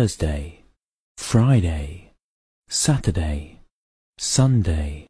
Thursday, Friday, Saturday, Sunday,